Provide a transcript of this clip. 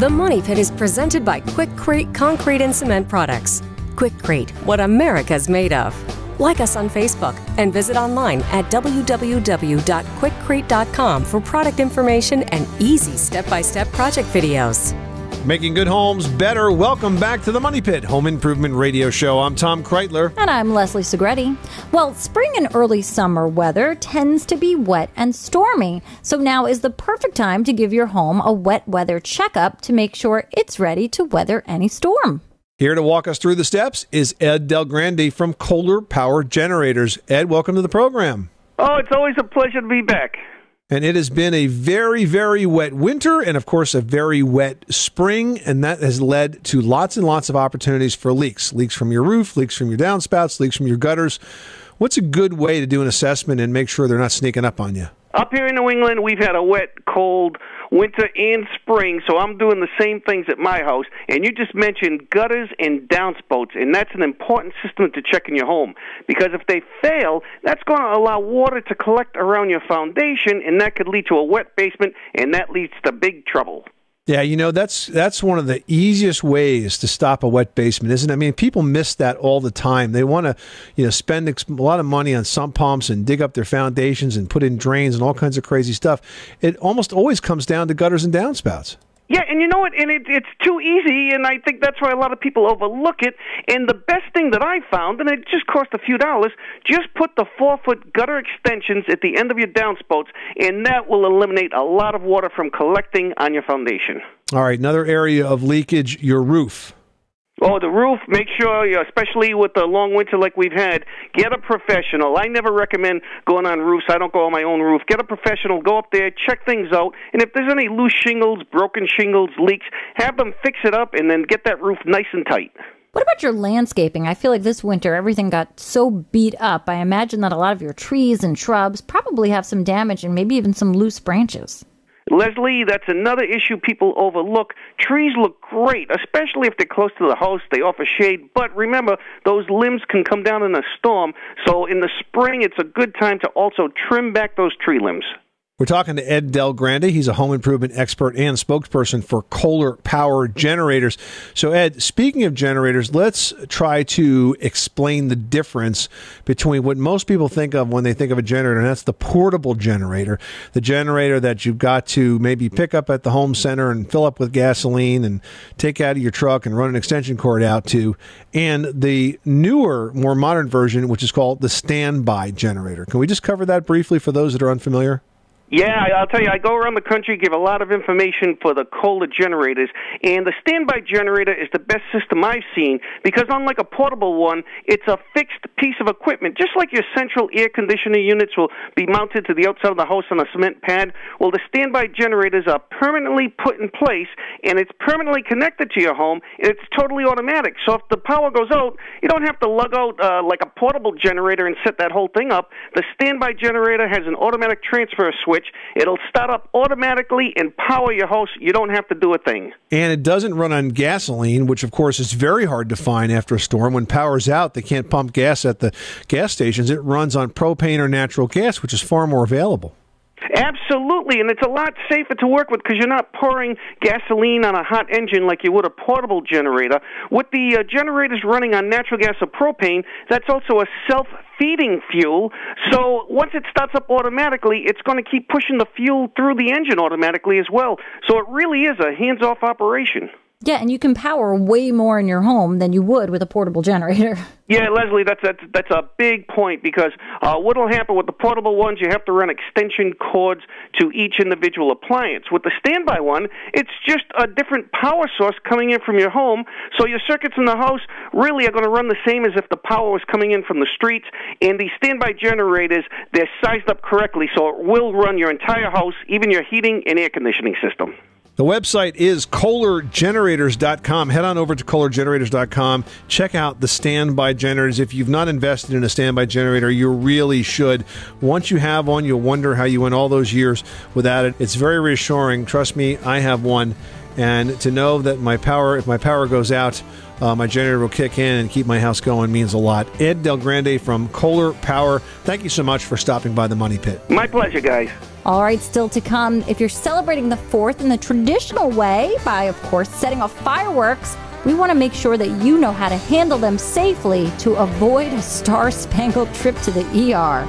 The Money Pit is presented by Quikrete Concrete and Cement Products. Quikrete, what America's made of. Like us on Facebook and visit online at www.quikrete.com for product information and easy step by step project videos. Making good homes better. Welcome back to the Money Pit Home Improvement Radio Show. I'm Tom Kraeutler. And I'm Leslie Segrete. Well, spring and early summer weather tends to be wet and stormy. So now is the perfect time to give your home a wet weather checkup to make sure it's ready to weather any storm. Here to walk us through the steps is Ed Del Grande from Kohler Power Generators. Ed, welcome to the program. Oh, it's always a pleasure to be back. And it has been a very, very wet winter and, of course, a very wet spring. And that has led to lots and lots of opportunities for leaks leaks from your roof, leaks from your downspouts, leaks from your gutters. What's a good way to do an assessment and make sure they're not sneaking up on you? Up here in New England, we've had a wet, cold winter and spring, so I'm doing the same things at my house. And you just mentioned gutters and downspouts, and that's an important system to check in your home because if they fail, that's going to allow water to collect around your foundation, and that could lead to a wet basement, and that leads to big trouble. Yeah, you know that's that's one of the easiest ways to stop a wet basement, isn't it? I mean, people miss that all the time. They want to, you know, spend a lot of money on sump pumps and dig up their foundations and put in drains and all kinds of crazy stuff. It almost always comes down to gutters and downspouts. Yeah, and you know what? And it, it's too easy, and I think that's why a lot of people overlook it. And the best thing that I found, and it just cost a few dollars, just put the four foot gutter extensions at the end of your downspouts, and that will eliminate a lot of water from collecting on your foundation. All right, another area of leakage your roof. Oh, the roof, make sure, especially with the long winter like we've had, get a professional. I never recommend going on roofs. I don't go on my own roof. Get a professional, go up there, check things out, and if there's any loose shingles, broken shingles, leaks, have them fix it up and then get that roof nice and tight. What about your landscaping? I feel like this winter everything got so beat up. I imagine that a lot of your trees and shrubs probably have some damage and maybe even some loose branches. Leslie, that's another issue people overlook. Trees look great, especially if they're close to the house. They offer shade. But remember, those limbs can come down in a storm. So in the spring, it's a good time to also trim back those tree limbs. We're talking to Ed Del Grande. He's a home improvement expert and spokesperson for Kohler Power Generators. So, Ed, speaking of generators, let's try to explain the difference between what most people think of when they think of a generator, and that's the portable generator, the generator that you've got to maybe pick up at the home center and fill up with gasoline and take out of your truck and run an extension cord out to, and the newer, more modern version, which is called the standby generator. Can we just cover that briefly for those that are unfamiliar? Yeah, I'll tell you, I go around the country, give a lot of information for the Kohler generators, and the standby generator is the best system I've seen because unlike a portable one, it's a fixed piece of equipment. Just like your central air conditioning units will be mounted to the outside of the house on a cement pad, well, the standby generators are permanently put in place, and it's permanently connected to your home, and it's totally automatic. So if the power goes out, you don't have to lug out uh, like a portable generator and set that whole thing up. The standby generator has an automatic transfer switch switch. It'll start up automatically and power your house. You don't have to do a thing. And it doesn't run on gasoline, which of course is very hard to find after a storm. When power's out, they can't pump gas at the gas stations. It runs on propane or natural gas, which is far more available. Absolutely, and it's a lot safer to work with because you're not pouring gasoline on a hot engine like you would a portable generator. With the uh, generators running on natural gas or propane, that's also a self feeding fuel. So once it starts up automatically, it's going to keep pushing the fuel through the engine automatically as well. So it really is a hands off operation. Yeah, and you can power way more in your home than you would with a portable generator. Yeah, Leslie, that's that's that's a big point because uh, what will happen with the portable ones? You have to run extension cords to each individual appliance. With the standby one, it's just a different power source coming in from your home. So your circuits in the house really are going to run the same as if the power was coming in from the streets. And the standby generators, they're sized up correctly, so it will run your entire house, even your heating and air conditioning system. The website is kohlergenerators.com. Head on over to kohlergenerators.com. Check out the standby generators. If you've not invested in a standby generator, you really should. Once you have one, you'll wonder how you went all those years without it. It's very reassuring. Trust me, I have one. And to know that my power, if my power goes out, uh, my generator will kick in and keep my house going means a lot. Ed Del Grande from Kohler Power, thank you so much for stopping by the Money Pit. My pleasure, guys. All right, still to come. If you're celebrating the 4th in the traditional way by, of course, setting off fireworks, we want to make sure that you know how to handle them safely to avoid a star spangled trip to the ER.